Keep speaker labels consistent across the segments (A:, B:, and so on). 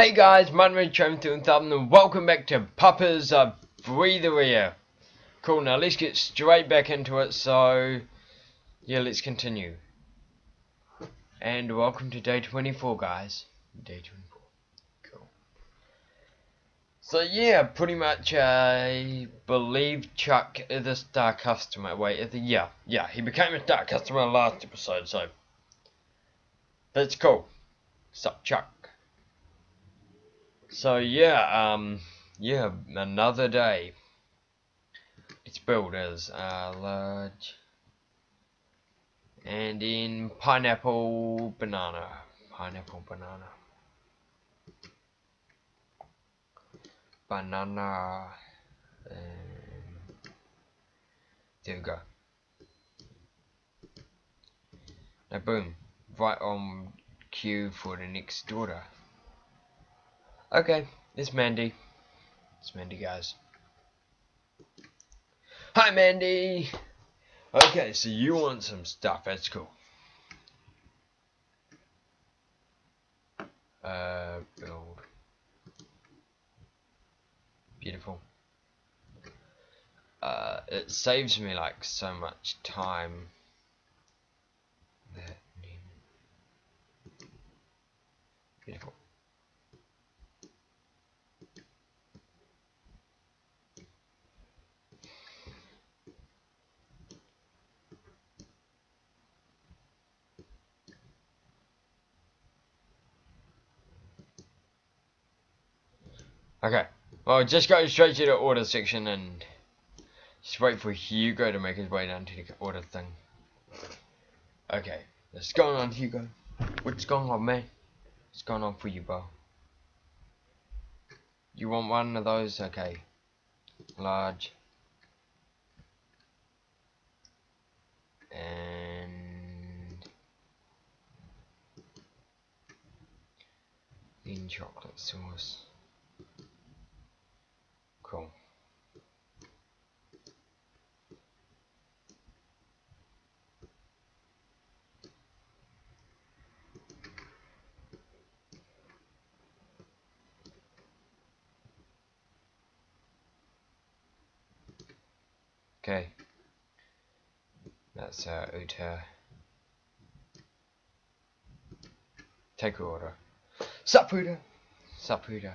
A: Hey guys, my name is Trevor Thumb and welcome back to Papa's uh, Breather Cool, now let's get straight back into it, so yeah, let's continue. And welcome to day 24 guys. Day 24. Cool. So yeah, pretty much I believe Chuck is a star customer. Wait, is he? Yeah, yeah, he became a star customer last episode, so that's cool. Sup Chuck. So yeah, um, yeah, another day. It's billed as uh, large and in pineapple banana, pineapple banana, banana. And there we go. Now boom, right on cue for the next order. Okay, it's Mandi. It's Mandi, guys. Hi, Mandi! Okay, so you want some stuff. That's cool. Uh, build. Beautiful. Uh, it saves me like so much time. Beautiful. Okay. Well, just go straight to the order section and just wait for Hugo to make his way down to the order thing. Okay. What's going on, Hugo? What's going on, man? What's going on for you, bro? You want one of those? Okay. Large. And... In chocolate sauce. Cool. Okay. That's uh, Utah. Take order. Sup, Utah? Sup, Utah?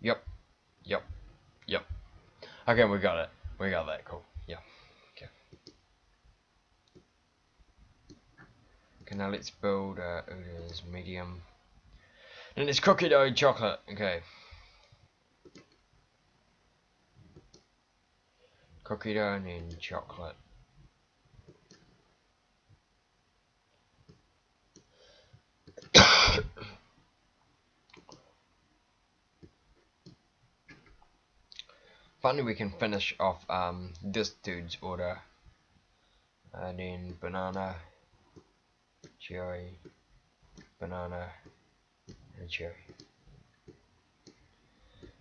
A: Yep. Yep. Yep. Okay, we got it. We got that. Cool. Yeah. Okay. Okay, now let's build uh, Utah's medium. And it's cookie dough chocolate. Okay. Cookie dough and then chocolate. Finally we can finish off um, this dude's order. And then banana, cherry, banana, and cherry.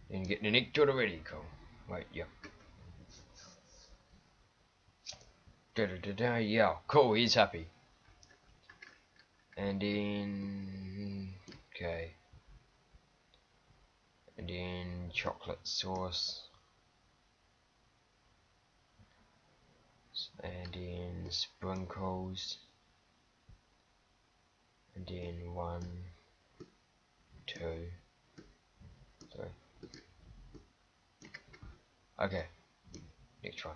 A: And getting the next order ready, cool. Wait, yeah. Da da da da, yeah, cool, he's happy. And then, okay. And then chocolate sauce. and then sprinkles and then one two okay next one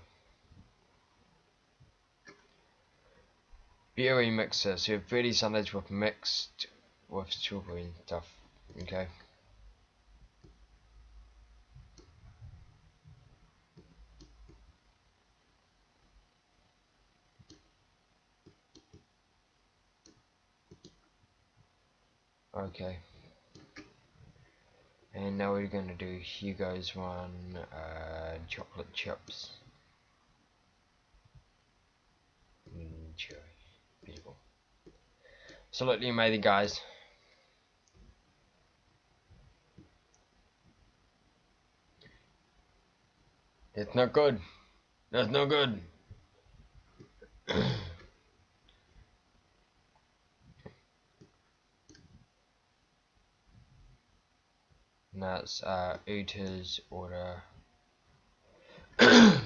A: berry mixer so you have berry sundaes with mixed with strawberry and stuff okay Okay. And now we're going to do Hugo's one, uh, chocolate chips. Mm, cherry. Beautiful. Absolutely amazing, guys. It's not good. That's no good. That's uh, Utah's order. Enjoy.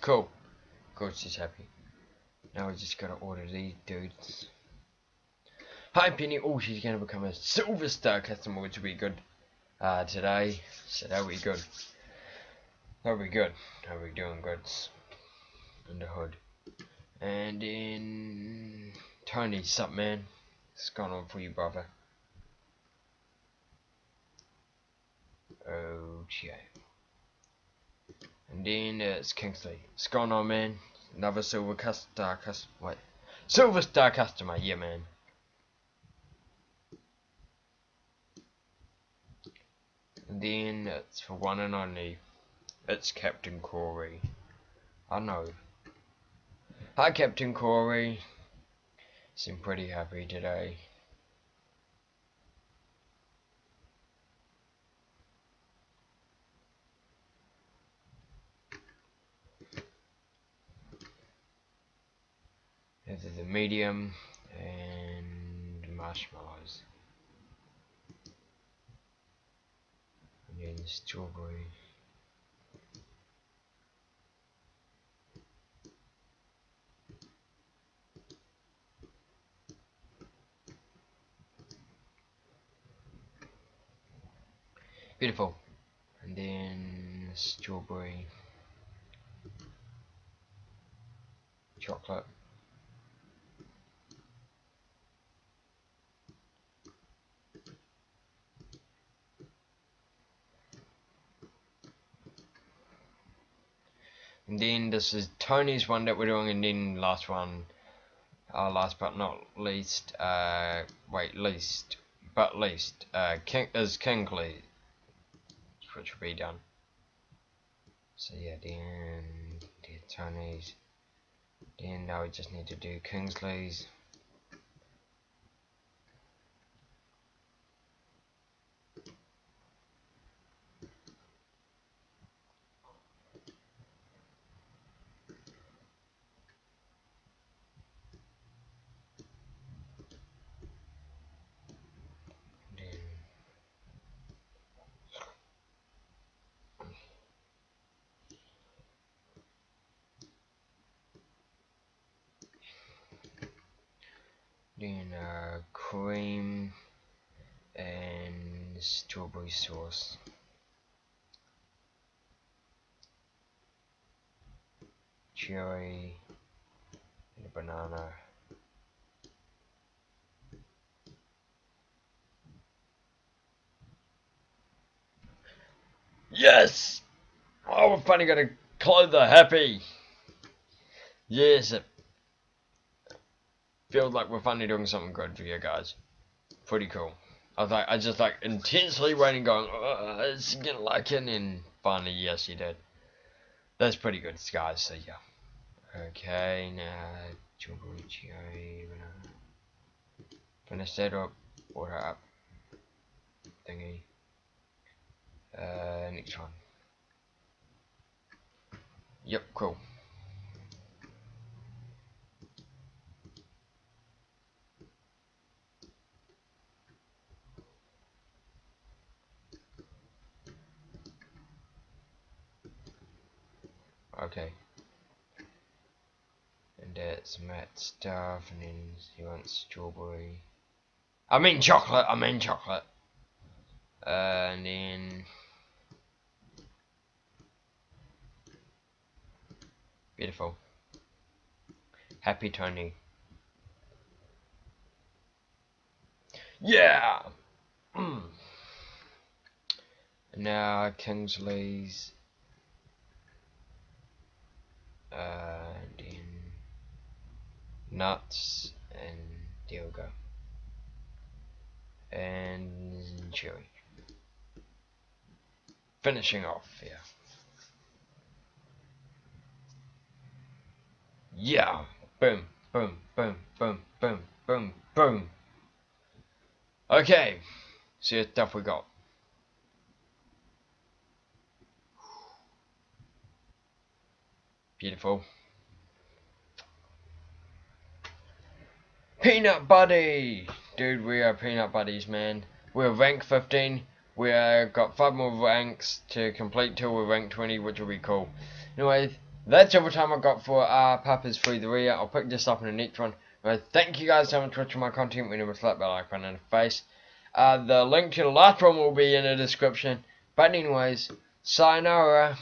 A: Cool. Coach she's happy. Now we just gotta order these dudes. Hi Penny. Oh, she's gonna become a silver star customer, which will be good uh, today. So that'll be good. That'll be good. That'll be doing good the hood. And then Tony, sup man? What's going on for you, brother? Oh, Okay. And then it's Kingsley. What's going on, man? Another silver star customer. Wait. Silver star customer, yeah, man. And then it's for one and only. It's Captain Cori. I know. Hi, Captain Cori. Seem pretty happy today. This is the medium and marshmallows. And then strawberry. Beautiful. And then strawberry chocolate. And then this is Tony's one that we're doing, and then last one, uh, last but not least, uh, wait, least, but least, uh, King, is Kingsley, which will be done. So yeah, then, then Tony's, then now we just need to do Kingsley's. Then uh, cream and strawberry sauce. Cherry and a banana. Yes! Oh, we're finally gonna close the happy. Yes, it feels like we're finally doing something good for you guys. Pretty cool. I was like, I just like intensely waiting, going, uh, he gonna like it? And finally, yes, he did. That's pretty good, guys. So yeah. Okay, now. Finish that up. Order up. Thingy. Uh, next one. Yep, cool. Okay. And that's Matt stuff, and then he wants strawberry. I mean chocolate, I mean chocolate. Uh, and then... Beautiful. Happy Tony. Yeah! Now Kingsley's uh, then nuts and yoga and cherry. Finishing off here. Yeah. Boom, boom, boom, boom, boom, boom, boom. Okay. See what stuff we got. Beautiful. Peanut Buddy! Dude, we are peanut buddies, man. We're rank 15. We are got 5 more ranks to complete till we're rank 20, which will be cool. Anyway, that's all the time I've got for uh, Papa's Freezeria. I'll pick this up in the next one. But thank you guys so much for watching my content. Remember to slap that button in the face. Uh, the link to the last one will be in the description. But anyways, sayonara.